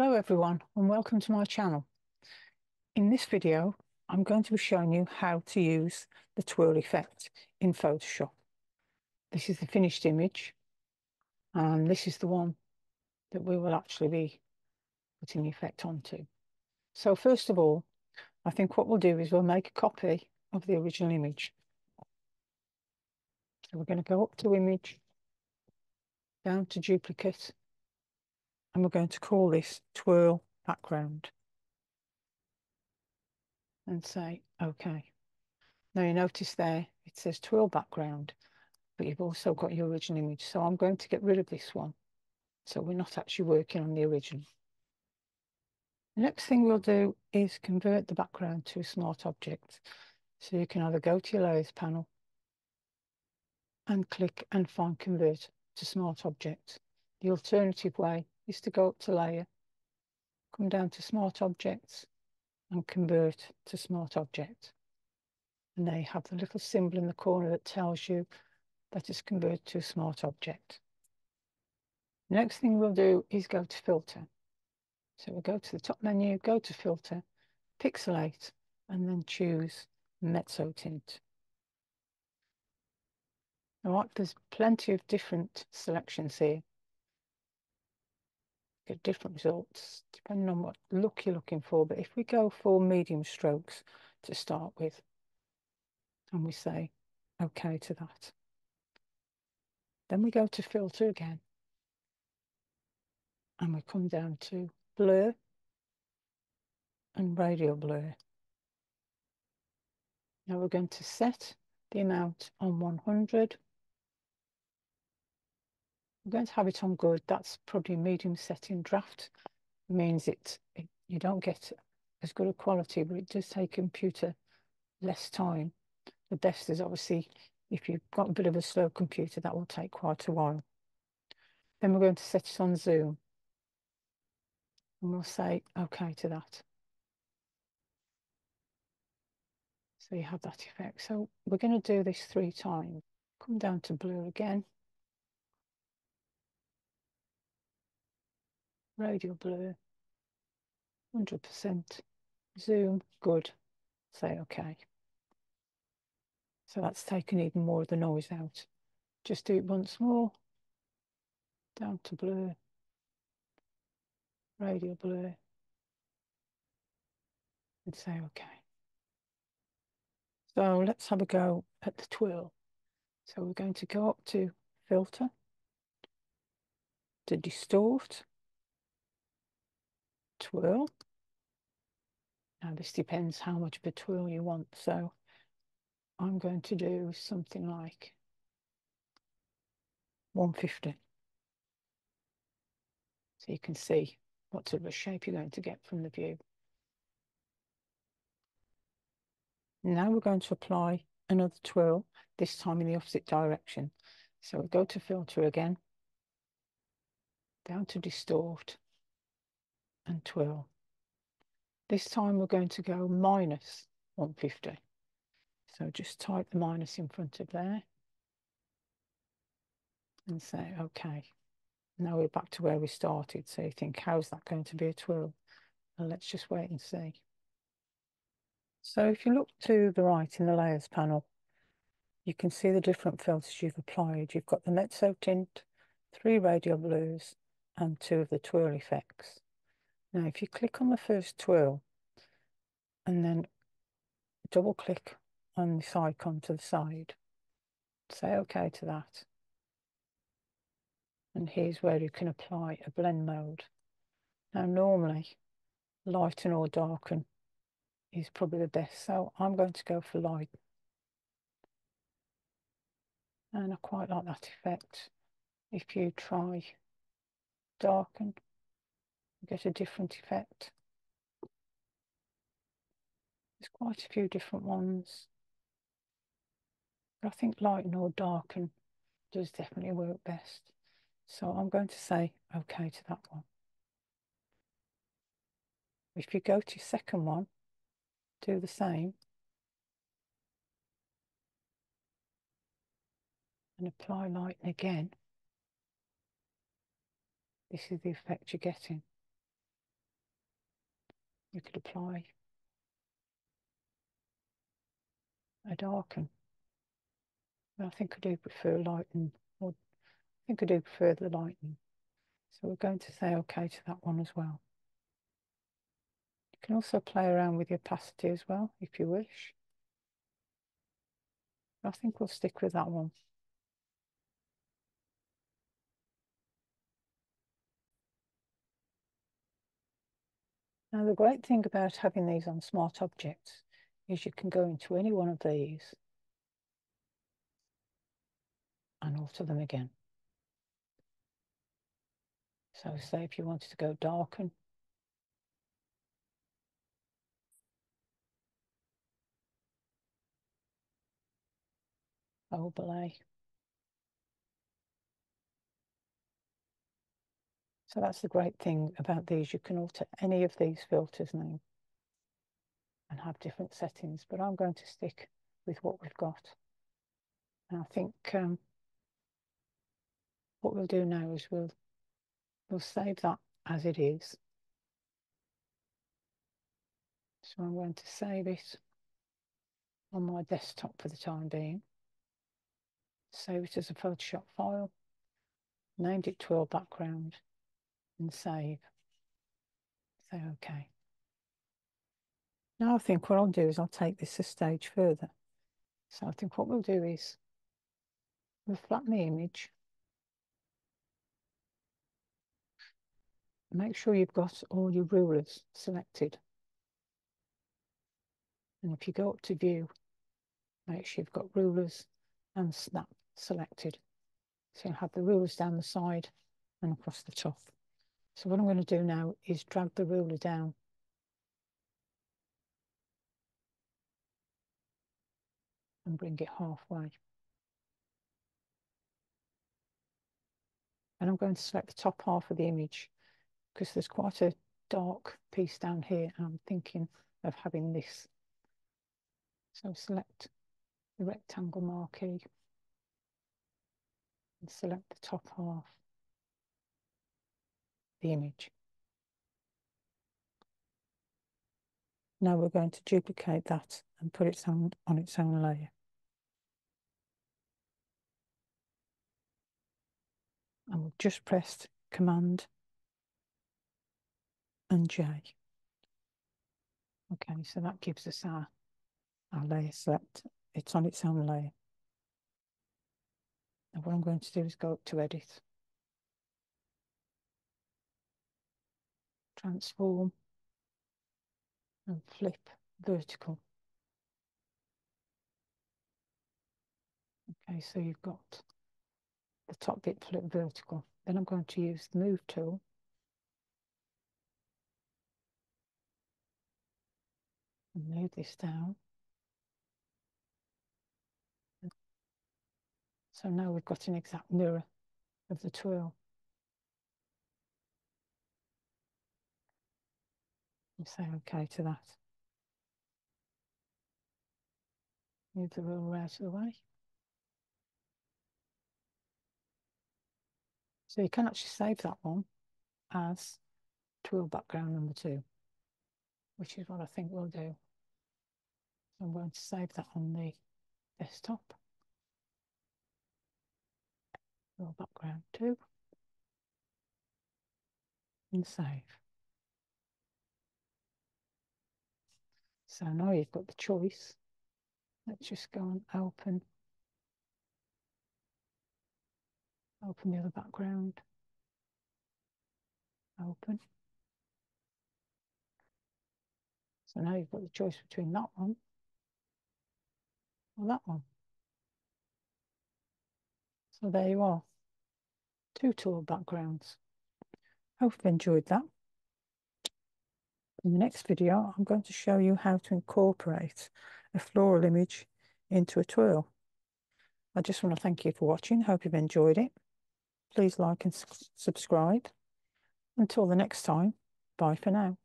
Hello everyone and welcome to my channel. In this video I'm going to be showing you how to use the twirl effect in Photoshop. This is the finished image and this is the one that we will actually be putting the effect onto. So first of all I think what we'll do is we'll make a copy of the original image. So we're going to go up to image, down to duplicate and we're going to call this twirl background and say OK. Now you notice there it says twirl background but you've also got your original image so I'm going to get rid of this one so we're not actually working on the original. The next thing we'll do is convert the background to a smart object so you can either go to your layers panel and click and find convert to smart object. The alternative way is to go up to layer, come down to smart objects and convert to smart object. And they have the little symbol in the corner that tells you that it's converted to a smart object. Next thing we'll do is go to filter. So we'll go to the top menu, go to filter, pixelate, and then choose mezzotint. All right, there's plenty of different selections here get different results depending on what look you're looking for. But if we go for medium strokes to start with, and we say OK to that, then we go to filter again, and we come down to blur and radial blur. Now we're going to set the amount on 100 I'm going to have it on good. That's probably medium setting draft. Means it, it you don't get as good a quality, but it does take computer less time. The best is obviously if you've got a bit of a slow computer, that will take quite a while. Then we're going to set it on zoom. And we'll say OK to that. So you have that effect. So we're going to do this three times. Come down to blur again. Radial blur, 100%, zoom, good, say okay. So that's taken even more of the noise out. Just do it once more, down to blur, radial blur, and say okay. So let's have a go at the twirl. So we're going to go up to filter, to distort, twirl. Now this depends how much of a twirl you want. So I'm going to do something like 150. So you can see what sort of a shape you're going to get from the view. Now we're going to apply another twirl, this time in the opposite direction. So we go to filter again, down to distort, and twirl. This time we're going to go minus 150. So just type the minus in front of there and say, okay. Now we're back to where we started. So you think, how's that going to be a twirl? Well, let's just wait and see. So if you look to the right in the layers panel, you can see the different filters you've applied. You've got the mezzotint, three radial blurs, and two of the twirl effects. Now, if you click on the first twirl and then double click on this icon to the side, say OK to that. And here's where you can apply a blend mode. Now, normally, lighten or darken is probably the best. So I'm going to go for light. And I quite like that effect. If you try darken, get a different effect. There's quite a few different ones. But I think lighten or darken does definitely work best. So I'm going to say okay to that one. If you go to second one, do the same. And apply lighten again. This is the effect you're getting. You could apply a darken. I think I do prefer lighten, I think I do prefer the lighten. So we're going to say okay to that one as well. You can also play around with the opacity as well, if you wish. I think we'll stick with that one. Now the great thing about having these on smart objects is you can go into any one of these and alter them again. So say if you wanted to go darken, overlay. Oh, So that's the great thing about these. You can alter any of these filters now and have different settings, but I'm going to stick with what we've got. And I think um, what we'll do now is we'll we'll save that as it is. So I'm going to save it on my desktop for the time being. Save it as a Photoshop file. Named it Twirl Background and save. Say OK. Now I think what I'll do is I'll take this a stage further. So I think what we'll do is we'll flatten the image. Make sure you've got all your rulers selected. And if you go up to view, make sure you've got rulers and snap selected. So you'll have the rulers down the side and across the top. So what I'm going to do now is drag the ruler down. And bring it halfway. And I'm going to select the top half of the image because there's quite a dark piece down here. And I'm thinking of having this. So select the rectangle marquee and select the top half the image. Now we're going to duplicate that and put it on, on its own layer. And we've just pressed Command and J. Okay, so that gives us our, our layer select. It's on its own layer. And what I'm going to do is go up to Edit transform and flip vertical. Okay, so you've got the top bit flip vertical. Then I'm going to use the move tool. And move this down. So now we've got an exact mirror of the twirl. And say okay to that. Move the ruler out of the way. So you can actually save that one as twirl background number two, which is what I think we'll do. So I'm going to save that on the desktop. Twirl background two and save. So now you've got the choice. Let's just go and open. Open the other background. Open. So now you've got the choice between that one or that one. So there you are. Two twirl backgrounds. Hope you've enjoyed that. In the next video, I'm going to show you how to incorporate a floral image into a twirl. I just want to thank you for watching. Hope you've enjoyed it. Please like and subscribe. Until the next time, bye for now.